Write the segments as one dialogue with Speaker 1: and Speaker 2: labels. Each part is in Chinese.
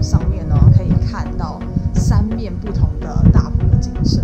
Speaker 1: 上面呢，可以看到三面不同的大佛的景色。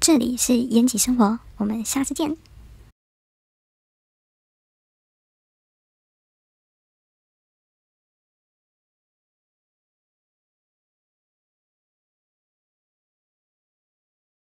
Speaker 2: 这里是延吉生活，我们下次见。